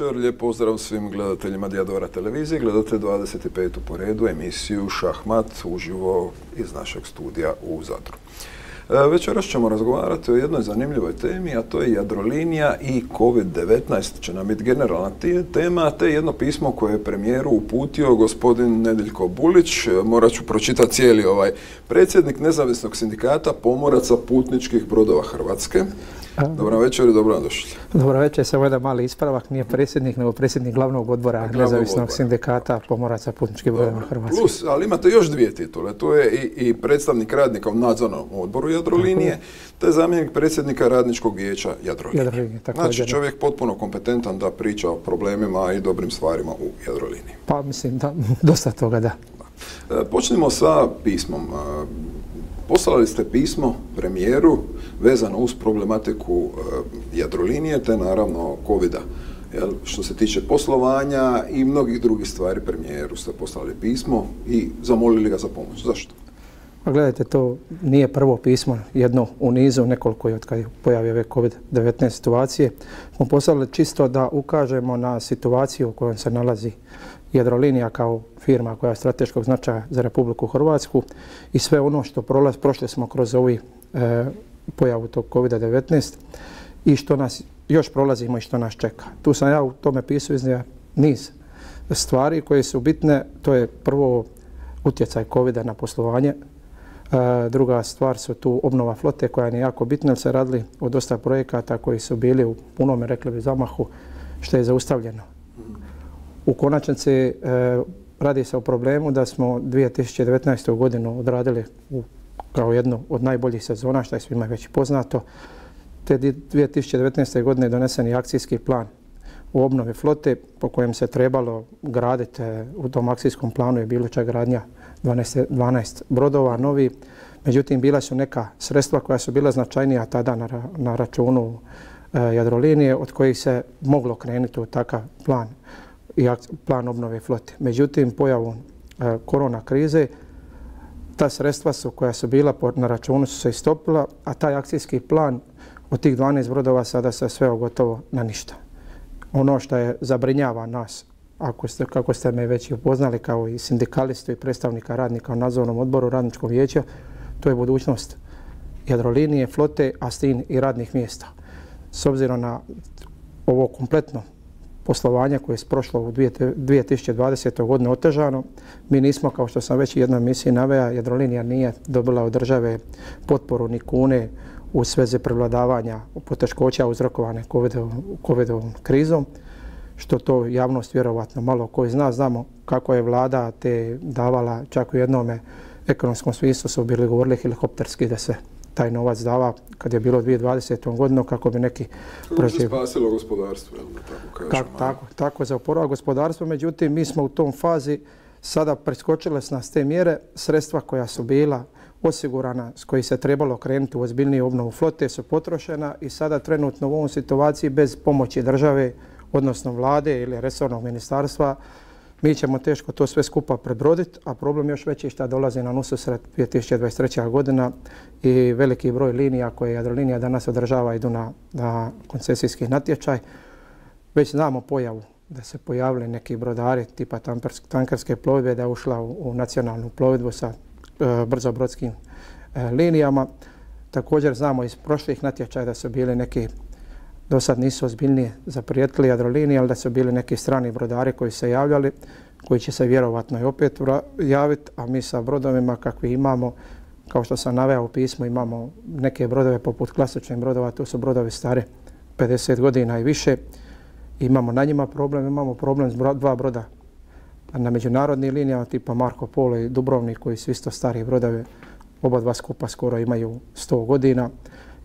večer, lijep pozdrav svim gledateljima Dijadora televizije. Gledate 25. po redu emisiju Šahmat uživo iz našeg studija u Zadru. E, večeras ćemo razgovarati o jednoj zanimljivoj temi, a to je Jadrolinija i COVID-19 će nam biti generalna tema, te jedno pismo koje je premijeru uputio gospodin Nedeljko Bulić. E, morat ću pročitati cijeli ovaj predsjednik Nezavisnog sindikata pomoraca putničkih brodova Hrvatske. Dobro večer i dobro došli. Dobro večer, samo jedan mali ispravak, nije predsjednik, nego predsjednik glavnog odbora nezavisnog sindikata pomoraca putničkih brodova Hrvatske. Plus, ali imate još dvije titule, to je i, predstavnik radnika u nadzornom odboru Jadrolinije, te zamjenik predsjednika radničkog vijeća Jadrolinije. znači čovjek potpuno kompetentan da priča o problemima i dobrim stvarima u Jadroliniji. Pa mislim da, dosta toga da. E, počnemo sa pismom. Poslali ste pismo premijeru vezano uz problematiku e, Jadrolinije te naravno covid Jel, što se tiče poslovanja i mnogih drugih stvari premijeru ste poslali pismo i zamolili ga za pomoć. Zašto? Pa gledajte, to nije prvo pismo, jedno u nizu, nekoliko je od kada je pojavio ove COVID-19 situacije. Smo poslali čisto da ukažemo na situaciju u kojoj se nalazi Jadrolinija kao firma koja je strateškog značaja za Republiku Hrvatsku i sve ono što prolaz, prošli smo kroz ovi e, pojavu tog COVID-19 i što nas još prolazimo i što nas čeka. Tu sam ja u tome pisao iznio niz stvari koje su bitne. To je prvo utjecaj covid na poslovanje. E, druga stvar su tu obnova flote koja je jako bitna jer se radili o dosta projekata koji su bili u punome, rekli bi, zamahu što je zaustavljeno. U konačnici e, radi se o problemu da smo 2019. godinu odradili kao jednu od najboljih sezona, što je svima već poznato. Te 2019. godine je donesen i akcijski plan u obnovi flote po kojem se trebalo graditi. U tom akcijskom planu je bilo čak gradnja 12, 12 brodova novi. Međutim, bila su neka sredstva koja su bila značajnija tada na, na računu e, Jadrolinije od kojih se moglo krenuti u takav plan i plan obnove flote. Međutim, pojavom e, korona krize ta sredstva su koja su bila na računu su se istopila, a taj akcijski plan od tih 12 brodova sada se sve gotovo na ništa. Ono što je zabrinjava nas, ako ste, kako ste me već upoznali kao i sindikalistu i predstavnika radnika u nadzornom odboru radničkog vijeća, to je budućnost jadrolinije, flote, a s tim i radnih mjesta. S obzirom na ovo kompletno poslovanja koje je prošlo u 2020. godinu otežano. Mi nismo, kao što sam već u jednoj misiji naveja, Jadrolinija nije dobila od države potporu ni kune u sveze prevladavanja poteškoća uzrokovane COVID-ovom krizom, što to javnost vjerovatno malo koji zna, znamo kako je vlada te davala čak u jednome ekonomskom smislu su bili govorili helikopterski da se taj novac dava kad je bilo 2020. godinu kako bi neki... Spasilo gospodarstvo, tako kažemo. Tako, tako za oporavak gospodarstva, međutim mi smo u tom fazi sada preskočile s nas te mjere, sredstva koja su bila osigurana s koji se trebalo krenuti u ozbiljniju obnovu flote su potrošena i sada trenutno u ovom situaciji bez pomoći države, odnosno vlade ili resornog ministarstva, mi ćemo teško to sve skupa prebroditi, a problem još veći što dolazi na nususret 2023. godina i veliki broj linija koje Jadrolinija danas održava idu na, na koncesijski natječaj. Već znamo pojavu da se pojavili neki brodari tipa tankerske plovidbe da je ušla u, nacionalnu plovidbu sa e, brzobrodskim e, linijama. Također znamo iz prošlih natječaja da su bili neki do sad nisu ozbiljnije zaprijetili Jadroliniji, ali da su bili neki strani brodari koji se javljali, koji će se vjerovatno i opet javiti, a mi sa brodovima kakvi imamo, kao što sam naveo u pismu, imamo neke brodove poput klasičnih brodova, to su brodovi stare 50 godina i više. Imamo na njima problem, imamo problem s dva broda na međunarodnim linijama tipa Marko Polo i Dubrovnik koji su isto stari brodovi, oba dva skupa skoro imaju 100 godina.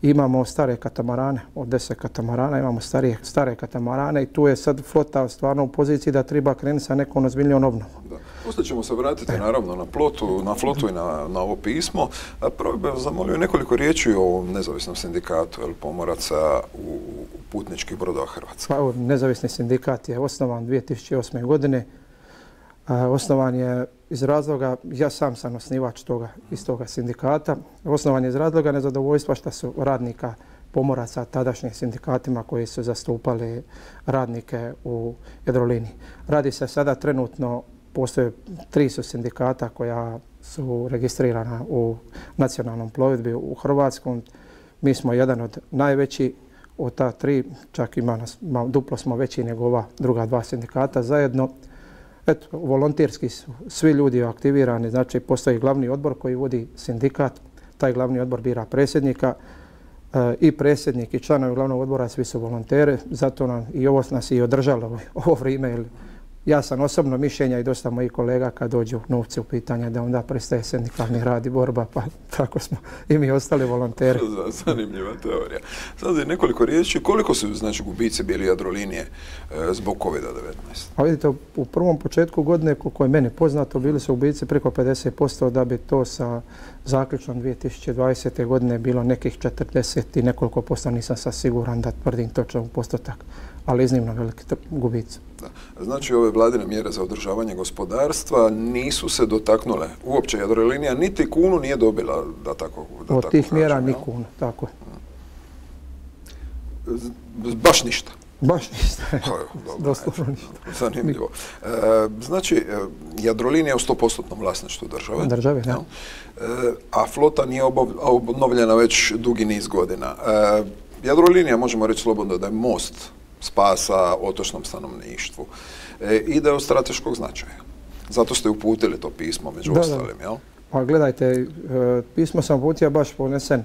Imamo stare katamarane, od deset katamarana imamo starije, stare katamarane i tu je sad flota stvarno u poziciji da treba krenuti sa nekom ozbiljnijom obnovom. Poslije ćemo se vratiti naravno na, plotu, na flotu i na, na ovo pismo. Prvo bih zamolio nekoliko riječi o nezavisnom sindikatu el, pomoraca u, putničkih brodova Hrvatske. Pa, nezavisni sindikat je osnovan 2008. godine. osnovan je iz razloga, ja sam sam osnivač toga, iz toga sindikata, osnovan je iz razloga nezadovoljstva što su radnika pomoraca tadašnjim sindikatima koji su zastupali radnike u Jadroliniji. Radi se sada trenutno, postoje tri su sindikata koja su registrirana u nacionalnom plovidbi u Hrvatskom. Mi smo jedan od najveći od ta tri, čak ima nas, duplo smo veći nego ova druga dva sindikata zajedno. Eto, volontirski su svi ljudi aktivirani, znači postoji glavni odbor koji vodi sindikat, taj glavni odbor bira predsjednika e, i predsjednik i članovi glavnog odbora svi su volontere, zato nam i ovo nas i održalo ovo vrijeme ja sam osobno mišljenja i dosta mojih kolega kad dođu novci u pitanje da onda prestaje sindikalni rad i borba, pa tako smo i mi ostali volonteri. Zanimljiva teorija. Sad nekoliko riječi, koliko su znači gubici bili jadrolinije e, zbog COVID-19? A vidite, u prvom početku godine, koliko je meni poznato, bili su gubici preko 50% da bi to sa zaključnom 2020. godine bilo nekih 40 i nekoliko posto, nisam sad siguran da tvrdim točno postotak, ali iznimno veliki gubici. Znači ove vladine mjere za održavanje gospodarstva nisu se dotaknule uopće Jadrolinija, niti kunu nije dobila da tako da Od tih mjera ni kunu, tako Baš ništa. Baš ništa. Doslovno ništa. Zanimljivo. E, znači, e, Jadrolinija je u 100% vlasništvu države. Države, da. E, a flota nije obnovljena već dugi niz godina. Jadrolinija, možemo reći slobodno, da je most spasa otočnom stanovništvu e, i da je od strateškog značaja. Zato ste uputili to pismo, među ostalim, jel? Pa gledajte, e, pismo sam uputio baš ponesen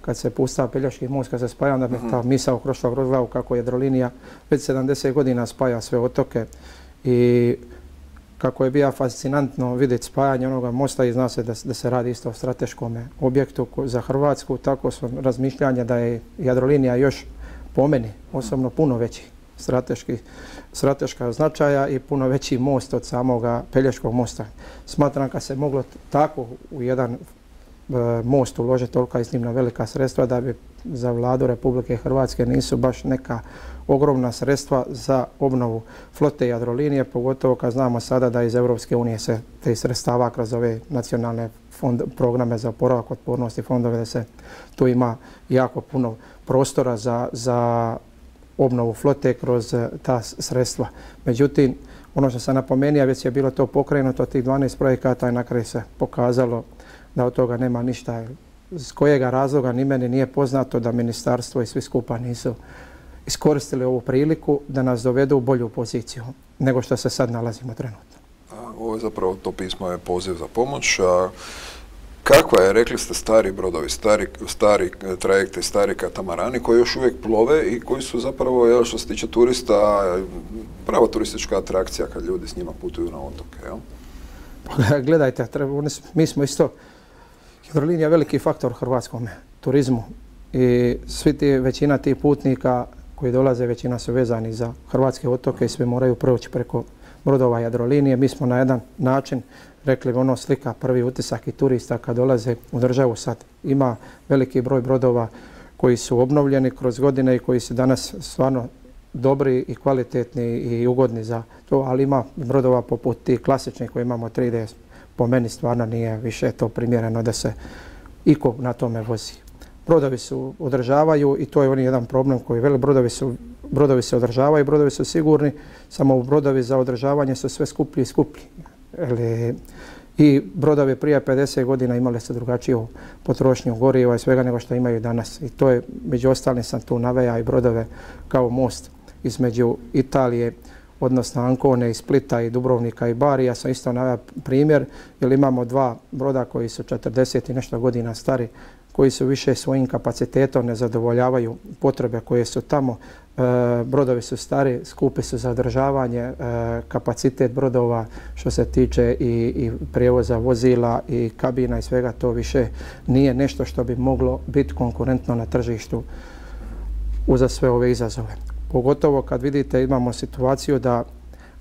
kad se pusta Pelješki most, kad se spaja, onda mi ta mhm. misao prošla kroz glavu kako Jedrolinija već 70 godina spaja sve otoke i kako je bio fascinantno vidjeti spajanje onoga mosta i zna se da, da se radi isto o strateškom objektu za Hrvatsku, tako su razmišljanja da je Jadrolinija još po meni osobno puno veći strateška značaja i puno veći most od samoga Pelješkog mosta. Smatram kad se moglo tako u jedan e, most uložiti tolika iznimno velika sredstva da bi za vladu Republike Hrvatske nisu baš neka ogromna sredstva za obnovu flote Jadrolinije, pogotovo kad znamo sada da iz Europske unije se te sredstava kroz ove nacionalne programe za oporavak otpornosti fondove da se tu ima jako puno prostora za, obnovu flote kroz eh, ta sredstva. Međutim, ono što sam napomenuo, već je bilo to pokrenuto, tih 12 projekata i na kraju se pokazalo da od toga nema ništa. Z kojega razloga ni meni nije poznato da ministarstvo i svi skupa nisu iskoristili ovu priliku da nas dovedu u bolju poziciju nego što se sad nalazimo trenutno. Ovo je zapravo to pismo je poziv za pomoć. A Kakva je, rekli ste, stari brodovi, stari, stari trajekti, stari katamarani koji još uvijek plove i koji su zapravo, jel, što se tiče turista, prava turistička atrakcija kad ljudi s njima putuju na otoke, jel? Pa gledajte, mi smo isto, Hidrolinija je veliki faktor hrvatskom turizmu i svi ti, većina tih putnika koji dolaze, većina su vezani za hrvatske otoke i svi moraju proći preko brodova Jadrolinije. Mi smo na jedan način rekli ono slika prvi utisak i turista kad dolaze u državu sad. Ima veliki broj brodova koji su obnovljeni kroz godine i koji su danas stvarno dobri i kvalitetni i ugodni za to, ali ima brodova poput tih klasičnih koji imamo 3D. Po meni stvarno nije više to primjereno da se iko na tome vozi. Brodovi se održavaju i to je on jedan problem koji veli brodovi su brodovi se održavaju, brodovi su sigurni, samo brodovi za održavanje su sve skuplji i skuplji. I brodovi prije 50 godina imali su drugačiju potrošnju goriva i svega nego što imaju danas. I to je, među ostalim sam tu naveja i brodove kao most između Italije, odnosno Ankone i Splita i Dubrovnika i Bari. Ja sam isto naveo primjer jer imamo dva broda koji su 40 i nešto godina stari koji su više svojim kapacitetom ne zadovoljavaju potrebe koje su tamo. E, brodovi su stari, skupi su za održavanje, e, kapacitet brodova što se tiče i, i prijevoza vozila i kabina i svega to više nije nešto što bi moglo biti konkurentno na tržištu uza sve ove izazove. Pogotovo kad vidite imamo situaciju da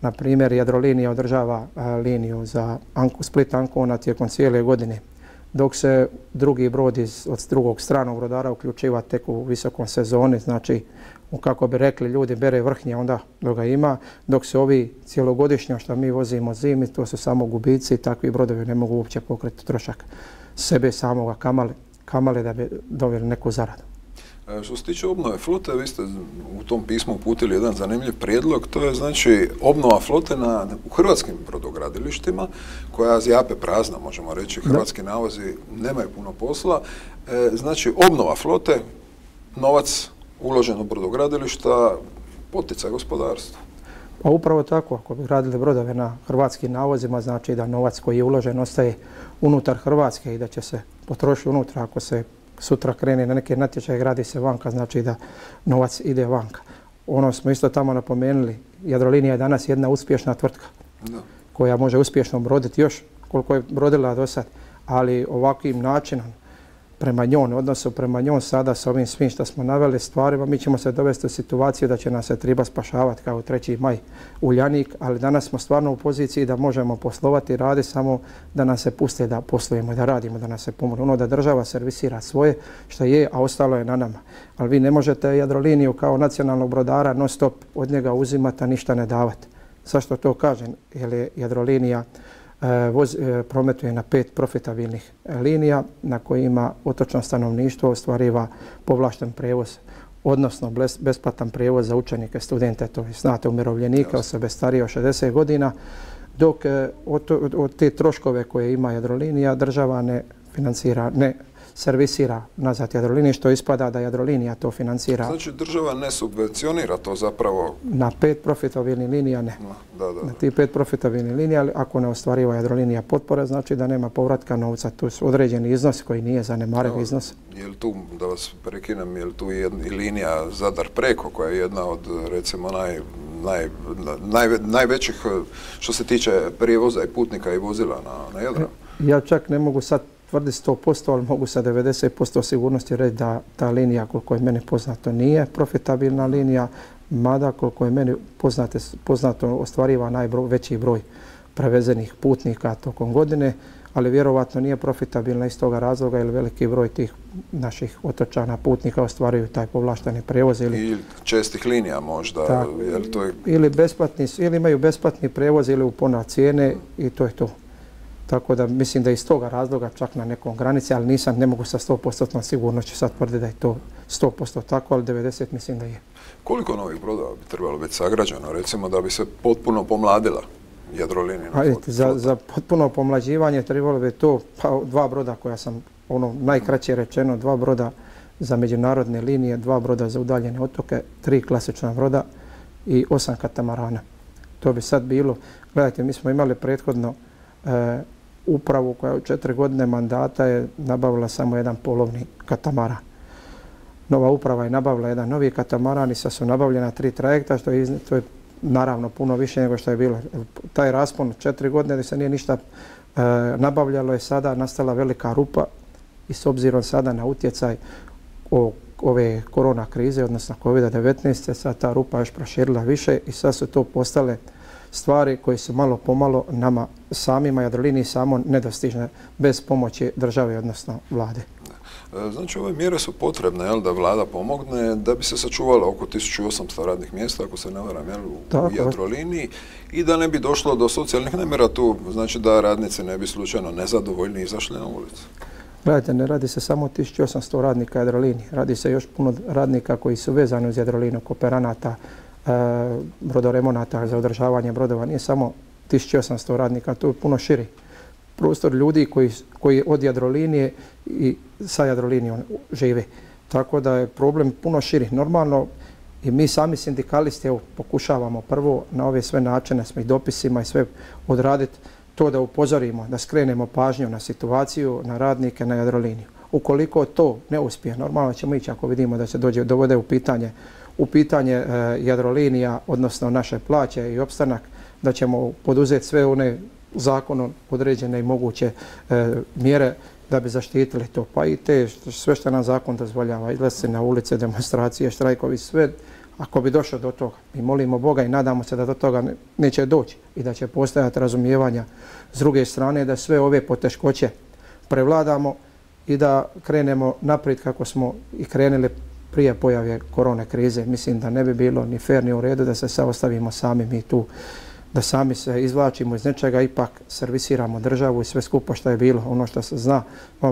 na primjer Jadrolinija održava e, liniju za Split Ancona tijekom cijele godine dok se drugi brod od drugog stranog brodara uključiva tek u visokom sezoni, znači kako bi rekli ljudi bere vrhnje onda dok ga ima, dok se ovi cijelogodišnjo što mi vozimo zimi, to su samo gubici takvi brodovi ne mogu uopće pokriti trošak sebe samoga kamale, kamale da bi doveli neku zaradu. E, što se tiče obnove flote, vi ste u tom pismu uputili jedan zanimljiv prijedlog, to je znači obnova flote na, u hrvatskim brodogradilištima, koja zjape prazna, možemo reći, hrvatski navozi nemaju puno posla. E, znači, obnova flote, novac uložen u brodogradilišta, poticaj gospodarstva. Pa upravo tako, ako bi radili brodove na hrvatskim navozima, znači da novac koji je uložen ostaje unutar Hrvatske i da će se potrošiti unutra ako se sutra krene na neke natječaje, gradi se vanka, znači da novac ide vanka. Ono smo isto tamo napomenuli, Jadrolinija je danas jedna uspješna tvrtka koja može uspješno broditi još koliko je brodila do sad, ali ovakvim načinom prema njom, odnosu prema njom sada sa ovim svim što smo naveli stvarima, mi ćemo se dovesti u situaciju da će nas se treba spašavati kao 3. maj Uljanik, ali danas smo stvarno u poziciji da možemo poslovati i raditi samo da nas se puste da poslujemo i da radimo, da nas se pomogne. Ono da država servisira svoje što je, a ostalo je na nama. Ali vi ne možete Jadroliniju kao nacionalnog brodara non stop od njega uzimati, a ništa ne davati. Zašto to kažem? Jer je Jadrolinija voz, e, prometuje na pet profitabilnih linija na kojima otočno stanovništvo ostvariva povlašten prevoz odnosno besplatan prijevoz za učenike, studente, to je znate umirovljenike, osobe starije od 60 godina, dok e, od, te troškove koje ima Jadrolinija država ne financira, ne servisira nazad Jadrolinije, što ispada da Jadrolinija to financira. Znači država ne subvencionira to zapravo? Na pet profitabilnih linija ne. Da, da, Na ti pet profitabilnih linija, ako ne ostvariva Jadrolinija potpore, znači da nema povratka novca. Tu su određeni iznos koji nije zanemariv iznos. Je li tu, da vas prekinem, je li tu i linija Zadar preko koja je jedna od recimo naj, naj, najvećih što se tiče prijevoza i putnika i vozila na, na Ja čak ne mogu sad tvrdi 100%, ali mogu sa 90% sigurnosti reći da ta linija, koliko je meni poznato, nije profitabilna linija, mada koliko je meni poznate, poznato ostvariva najveći broj prevezenih putnika tokom godine, ali vjerovatno nije profitabilna iz toga razloga jer veliki broj tih naših otočana putnika ostvaruju taj povlašteni prevoz. Ili, čestih linija možda. to je... ili, besplatni, ili imaju besplatni prevoz ili u pona cijene i to je to. Tako da mislim da iz toga razloga čak na nekom granici, ali nisam, ne mogu sa 100% sigurnošću sad tvrditi da je to 100% tako, ali 90 mislim da je. Koliko novih brodova bi trebalo biti sagrađeno, recimo, da bi se potpuno pomladila Jadrolinina za, za potpuno pomlađivanje trebalo bi to pa, dva broda koja sam, ono najkraće rečeno, dva broda za međunarodne linije, dva broda za udaljene otoke, tri klasična broda i osam katamarana. To bi sad bilo, gledajte, mi smo imali prethodno e, upravu koja u četiri godine mandata je nabavila samo jedan polovni katamaran. Nova uprava je nabavila jedan novi katamaran i sad su nabavljena tri trajekta, što je, to je naravno puno više nego što je bilo. Taj raspon četiri godine da se nije ništa e, nabavljalo je sada nastala velika rupa i s obzirom sada na utjecaj ove korona krize, odnosno COVID-19, sad ta rupa još proširila više i sad su to postale stvari koje su malo pomalo nama samima Jadroliniji samo nedostižne bez pomoći države, odnosno vlade. E, znači ove mjere su potrebne jel, da vlada pomogne da bi se sačuvala oko 1800 radnih mjesta, ako se ne varam, jel, u, Jadroliniji i da ne bi došlo do socijalnih nemira tu, znači da radnice ne bi slučajno nezadovoljni izašli na ulicu. Gledajte, ne radi se samo o 1800 radnika Jadrolinije, radi se još puno radnika koji su vezani uz Jadrolinu, kooperanata, brodoremonata za održavanje brodova nije samo 1800 radnika, to je puno širi prostor ljudi koji, od Jadrolinije i sa Jadrolinijom žive. Tako da je problem puno širi. Normalno i mi sami sindikalisti pokušavamo prvo na ove sve načine, s dopisima i sve odraditi to da upozorimo, da skrenemo pažnju na situaciju, na radnike, na Jadroliniju. Ukoliko to ne uspije, normalno ćemo ići ako vidimo da se dođe, dovode u pitanje u pitanje e, jadrolinija, odnosno naše plaće i opstanak, da ćemo poduzeti sve one zakonom određene i moguće e, mjere da bi zaštitili to. Pa i te sve što nam zakon dozvoljava, izlaziti na ulice, demonstracije, štrajkovi, sve, ako bi došlo do toga. Mi molimo Boga i nadamo se da do toga neće doći i da će postojati razumijevanja s druge strane da sve ove poteškoće prevladamo i da krenemo naprijed kako smo i krenuli prije pojave korone krize. Mislim da ne bi bilo ni fair ni u redu da se sad ostavimo sami mi tu da sami se izvlačimo iz nečega, ipak servisiramo državu i sve skupo što je bilo. Ono što se zna,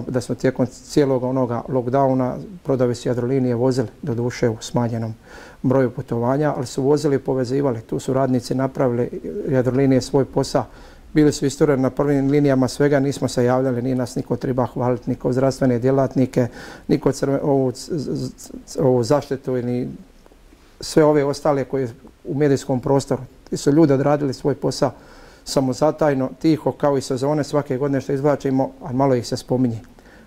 da smo tijekom cijelog onoga lockdowna brodovi s Jadrolinije vozili do duše u smanjenom broju putovanja, ali su vozili i povezivali. Tu su radnici napravili Jadrolinije svoj posao. Bili su istorije na prvim linijama svega, nismo se javljali, ni nas niko treba hvaliti, niko zdravstvene djelatnike, niko ovu, ovu zaštitu ni sve ove ostale koje u medijskom prostoru. Ti su ljudi odradili svoj posao samozatajno, tiho, kao i sezone svake godine što izvlačimo, a malo ih se spominje.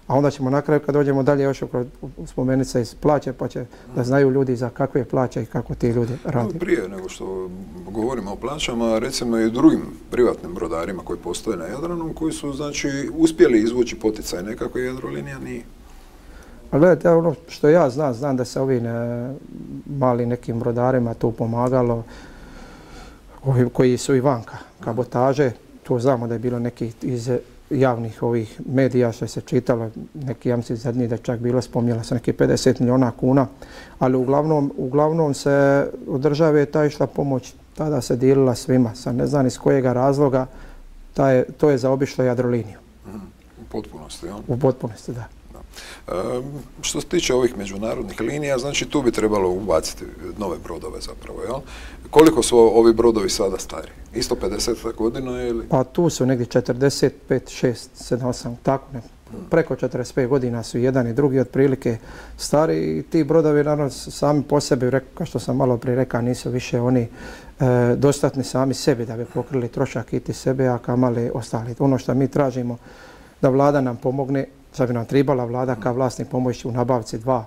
A onda ćemo na kraju kad dođemo dalje još spomenuti se iz plaće pa će da znaju ljudi za kakve plaće i kako ti ljudi rade. Prije nego što govorimo o plaćama, recimo i drugim privatnim brodarima koji postoje na Jadranu, koji su znači uspjeli izvući poticaj nekako Jadrolinija nije. Ali gledajte, ono što ja znam, znam da se ovim e, mali nekim brodarima tu pomagalo, koji su i vanka kabotaže, tu znamo da je bilo neki iz javnih ovih medija što se čitalo, neki jamci zadnji da čak bilo spomnjela se neki 50 milijuna kuna, ali uglavnom, uglavnom se u države je ta išla pomoć, tada se dijelila svima, sa ne znam iz kojega razloga, je, to je zaobišlo Jadroliniju. Mhm, u potpunosti, jel? U potpunosti, da. Što se tiče ovih međunarodnih linija, znači tu bi trebalo ubaciti nove brodove zapravo, jel? Koliko su ovi brodovi sada stari? Isto 50 godina ili? Pa tu su negdje 45, 6, 7, 8, tako ne. Preko 45 godina su jedan i drugi otprilike stari i ti brodovi naravno sami po sebi, kao što sam malo prije rekao, nisu više oni e, dostatni sami sebi da bi pokrili trošak i ti sebe, a kamali ostali. Ono što mi tražimo da vlada nam pomogne Sad bi nam trebala vlada kao vlasnik pomoći u nabavci dva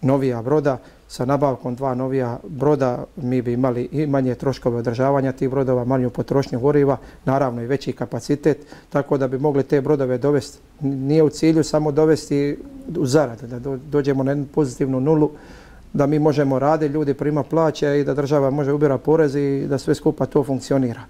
novija broda. Sa nabavkom dva novija broda mi bi imali i manje troškove održavanja tih brodova, manju potrošnju goriva, naravno i veći kapacitet, tako da bi mogli te brodove dovesti. Nije u cilju samo dovesti u zaradu, da dođemo na jednu pozitivnu nulu, da mi možemo raditi, ljudi prima plaće i da država može ubirati porez i da sve skupa to funkcionira.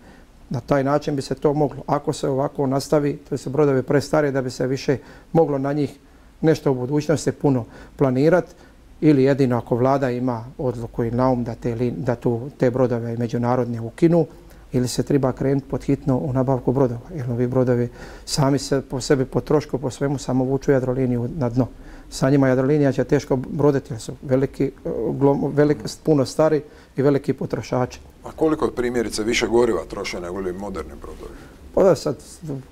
Na taj način bi se to moglo. Ako se ovako nastavi, to su brodovi prestari da bi se više moglo na njih nešto u budućnosti puno planirati ili jedino ako vlada ima odluku i naum da te, da tu, te brodove međunarodne ukinu ili se treba krenuti pod hitno u nabavku brodova. Jer ovi brodovi sami se po sebi po trošku, po svemu samo vuču jadroliniju na dno. Sa njima jadrolinija će teško broditi jer su veliki, veliki, puno stari i veliki potrošači. A koliko primjerice više goriva troše nego li moderni brodovi? Pa da sad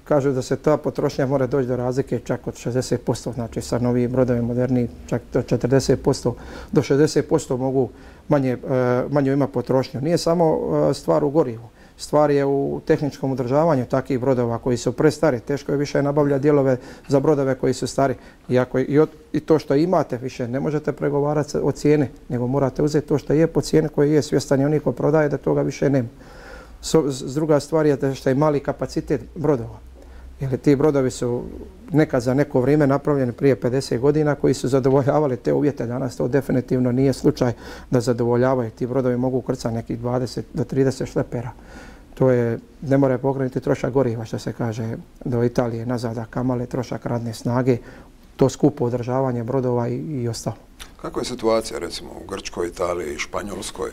kažu da se ta potrošnja mora doći do razlike čak od 60%, znači sa novim brodovima moderni čak do 40%, do 60% mogu manje, e, manje ima potrošnju. Nije samo e, stvar u gorivu stvar je u tehničkom održavanju takvih brodova koji su prestari. Teško je više nabavljati dijelove za brodove koji su stari. I, i to što imate više ne možete pregovarati o cijene, nego morate uzeti to što je po cijene koje je svjestan i oni ko prodaje da toga više nema. S, druga stvar je što je mali kapacitet brodova. Jer ti brodovi su nekad za neko vrijeme napravljeni prije 50 godina koji su zadovoljavali te uvjete. Danas to definitivno nije slučaj da zadovoljavaju. Ti brodovi mogu ukrcati nekih 20 do 30 šlepera to je, ne mora pokrenuti trošak goriva što se kaže do Italije nazad, a kamale trošak radne snage, to skupo održavanje brodova i, i ostalo. Kako je situacija recimo u Grčkoj, Italiji, Španjolskoj?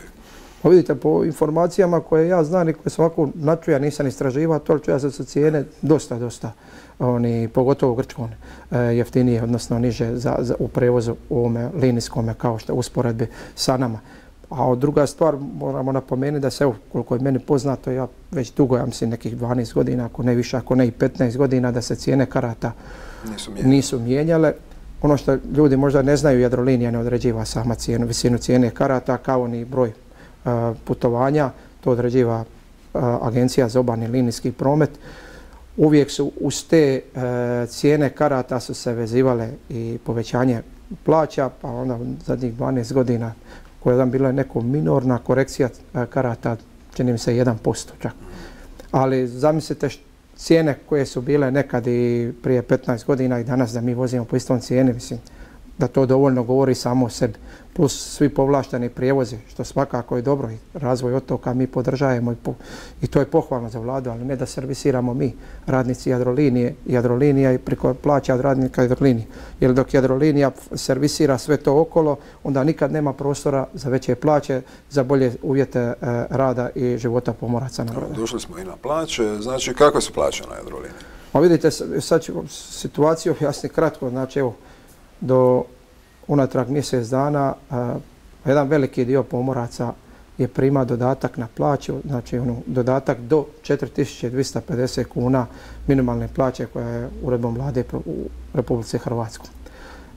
Pa vidite, po informacijama koje ja znam i koje svako načuja, nisam istraživao, to čuja se su cijene dosta, dosta, oni, pogotovo u Grčkom, e, jeftinije, odnosno niže za, za, u prevozu u ovome linijskome kao što usporedbi sa nama. A druga stvar, moramo napomenuti da se, evo, koliko je meni poznato, ja već dugo, ja mislim, nekih 12 godina, ako ne više, ako ne i 15 godina, da se cijene karata nisu mijenjale. Ono što ljudi možda ne znaju, Jadrolinija ne određiva sama cijenu, visinu cijene karata, kao ni broj putovanja, to određiva Agencija za obalni linijski promet. Uvijek su uz te cijene karata su se vezivale i povećanje plaća, pa onda zadnjih 12 godina koja je bila neko minorna korekcija e, karata, čini mi se 1% čak. Ali zamislite cijene koje su bile nekad i prije 15 godina i danas da mi vozimo po istom cijeni, mislim, da to dovoljno govori samo o sebi. Plus svi povlašteni prijevozi, što svakako je dobro i razvoj otoka mi podržajemo i, i to je pohvalno za vladu, ali ne da servisiramo mi, radnici Jadrolinije, Jadrolinija i priko plaća od radnika Jadrolinije. Jer dok Jadrolinija servisira sve to okolo, onda nikad nema prostora za veće plaće, za bolje uvjete e, rada i života pomoraca na brodu. Došli smo i na plaće, znači kakve su plaće na Jadroliniji? Pa vidite, sad ću situaciju objasniti kratko, znači evo, do unatrag mjesec dana jedan veliki dio pomoraca je prima dodatak na plaću, znači ono, dodatak do 4250 kuna minimalne plaće koja je uredbom vlade u Republici Hrvatskoj.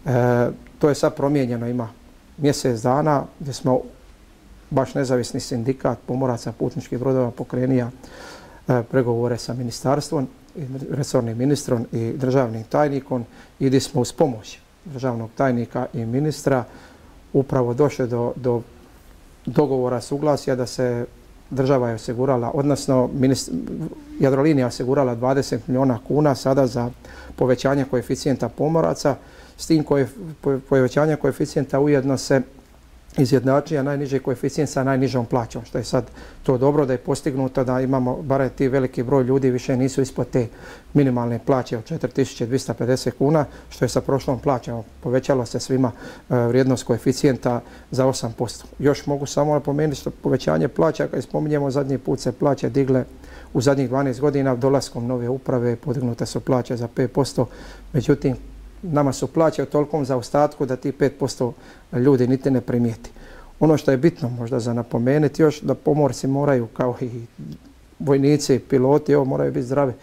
E, to je sad promijenjeno, ima mjesec dana gdje smo baš nezavisni sindikat pomoraca putničkih brodova pokrenija e, pregovore sa ministarstvom, i resornim ministrom i državnim tajnikom i gdje smo uz pomoć državnog tajnika i ministra upravo došli do, do dogovora suglasja da se država je osigurala, odnosno Jadrolinija osigurala 20 milijuna kuna sada za povećanje koeficijenta pomoraca, s tim koje, povećanje koeficijenta ujedno se izjednačija najniži koeficijent sa najnižom plaćom, što je sad to dobro da je postignuto da imamo, bare ti veliki broj ljudi više nisu ispod te minimalne plaće od 4250 kuna, što je sa prošlom plaćom. Povećalo se svima e, vrijednost koeficijenta za 8%. Još mogu samo napomenuti što povećanje plaća, kad spominjemo zadnji put se plaće digle u zadnjih 12 godina dolaskom nove uprave, podignute su plaće za 5%, međutim nama su plaće u tolikom zaostatku da ti 5% ljudi niti ne primijeti. Ono što je bitno možda za napomenuti još da pomorci moraju kao i vojnici, piloti, ovo moraju biti zdravi.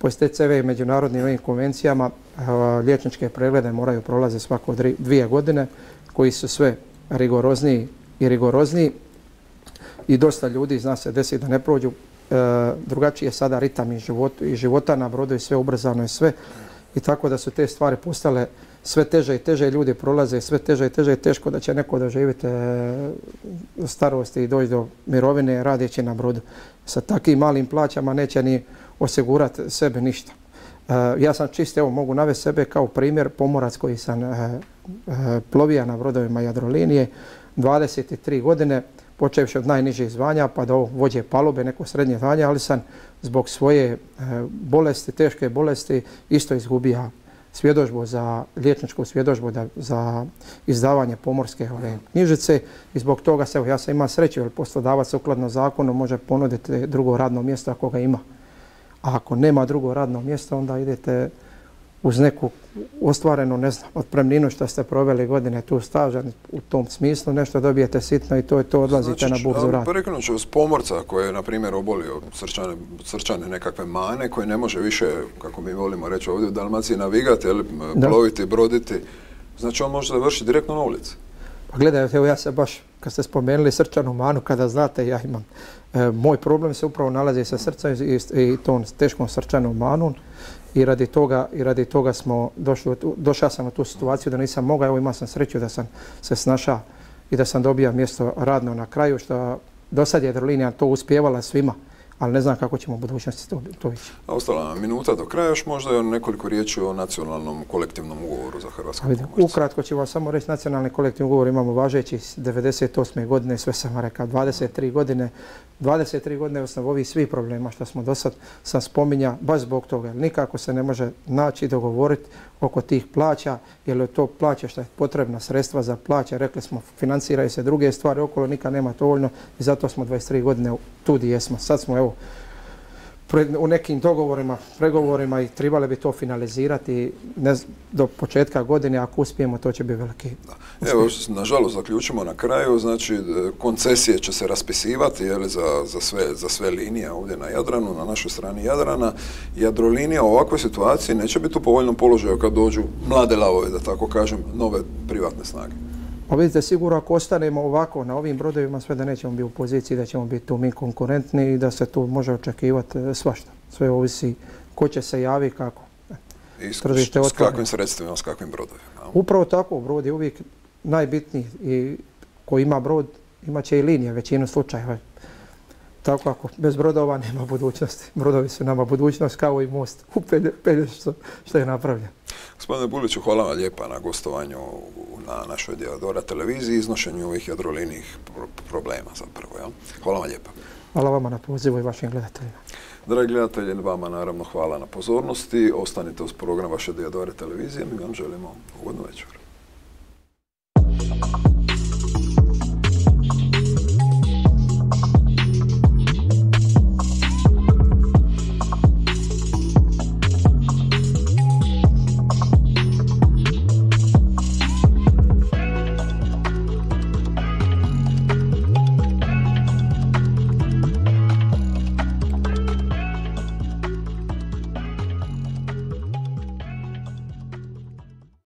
Po STCV i međunarodnim ovim konvencijama liječničke preglede moraju prolaziti svako dvije godine koji su sve rigorozniji i rigorozniji i dosta ljudi zna se desi da ne prođu e, drugačije sada ritam i, i života na brodu i sve ubrzano i sve i tako da su te stvari postale sve teže i teže ljudi prolaze, sve teže i teže i teško da će neko doživjeti e, starosti i doći do mirovine radeći na brodu. Sa takvim malim plaćama neće ni osigurati sebe ništa. E, ja sam čist, evo mogu navesti sebe kao primjer pomorac koji sam e, plovija na brodovima Jadrolinije 23 godine počevši od najnižih zvanja pa do vođe palube, neko srednje zvanje, ali sam zbog svoje e, bolesti, teške bolesti, isto izgubija svjedožbu za liječničku svjedožbu za izdavanje pomorske knjižice i zbog toga se, evo, ja sam imao sreću jer poslodavac sukladno zakonu može ponuditi drugo radno mjesto ako ga ima. A ako nema drugo radno mjesto onda idete uz neku ostvarenu, ne znam, otpremninu što ste proveli godine tu staža, u tom smislu nešto dobijete sitno i to je to, odlazite znači, na burzu rada. Prekinut ću uz pomorca koji je, na primjer, obolio srčane, srčane nekakve mane, koji ne može više, kako mi volimo reći ovdje u Dalmaciji, navigati, ili ploviti, broditi. Znači, on može završiti direktno na ulici. Pa gledaj, evo ja se baš, kad ste spomenuli srčanu manu, kada znate, ja imam, e, moj problem se upravo nalazi sa srcem i, i tom teškom srčanom manom i radi toga, i radi toga smo došli, došao sam u tu situaciju da nisam mogao, evo imao sam sreću da sam se snašao i da sam dobio mjesto radno na kraju, što do sad je Drlinija to uspjevala svima ali ne znam kako ćemo u budućnosti to, to ići. A ostala nam minuta do kraja, još možda nekoliko riječi o nacionalnom kolektivnom ugovoru za Hrvatsku Ukratko ću vam samo reći, nacionalni kolektivni ugovor imamo važeći iz 98. godine, sve sam rekao, 23 godine. 23 godine osnov ovih svih problema što smo do sad sam spominja, baš zbog toga. Nikako se ne može naći i dogovoriti oko tih plaća, jer je to plaće što je potrebna sredstva za plaće. Rekli smo, financiraju se druge stvari okolo, nikad nema dovoljno i zato smo 23 godine tu gdje jesmo. Sad smo evo u nekim dogovorima, pregovorima i trebali bi to finalizirati do početka godine, ako uspijemo to će biti veliki Evo, nažalost, zaključimo na kraju, znači koncesije će se raspisivati za, za, sve, za sve linije ovdje na Jadranu, na našoj strani Jadrana. Jadrolinija u ovakvoj situaciji neće biti u povoljnom položaju kad dođu mlade lavove, da tako kažem, nove privatne snage. Pa vidite, sigurno ako ostanemo ovako na ovim brodovima, sve da nećemo biti u poziciji, da ćemo biti tu mi konkurentni i da se tu može očekivati e, svašta. Sve ovisi ko će se javi kako. I s, kakvim sredstvima, s kakvim brodovima? Upravo tako, brod je uvijek najbitniji i ko ima brod, imat će i linije, većinu slučajeva. Tako ako bez brodova nema budućnosti. Brodovi su nama budućnost kao i most u Pelješcu što je napravljeno. Gospodine Buliću, hvala vam lijepa na gostovanju na našoj Diadora televiziji i iznošenju ovih jadrolinijih problema zapravo. Hvala vam lijepa. Hvala vama na pozivu i vašim gledateljima. Dragi gledatelji, vama naravno hvala na pozornosti. Ostanite uz program vaše Diadore televizije. Mi vam želimo ugodnu večer.